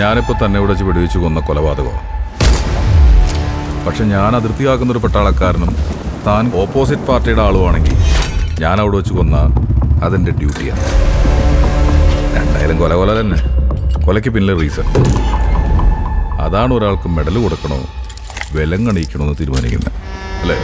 ഞാനിപ്പോൾ തന്നെ ഇവിടെ വെച്ച് വെടിവെച്ച് കൊന്ന കൊലപാതകമാണ്. പക്ഷെ ഞാൻ അതിർത്തിയാക്കുന്ന ഒരു പട്ടാളക്കാരനും താൻ ഓപ്പോസിറ്റ് പാർട്ടിയുടെ ആളുമാണെങ്കിൽ ഞാൻ അവിടെ വെച്ച് കൊന്ന അതെന്റെ ഡ്യൂട്ടിയാണ്. രണ്ടായാലും കൊല കൊല തന്നെ. കൊലയ്ക്ക് പിന്നിലെ റീസൺ അതാണ് ഒരാൾക്ക് മെഡൽ കൊടുക്കണോ വിലങ്ങണിക്കണോ എന്ന് തീരുമാനിക്കുന്നത് അല്ലേ?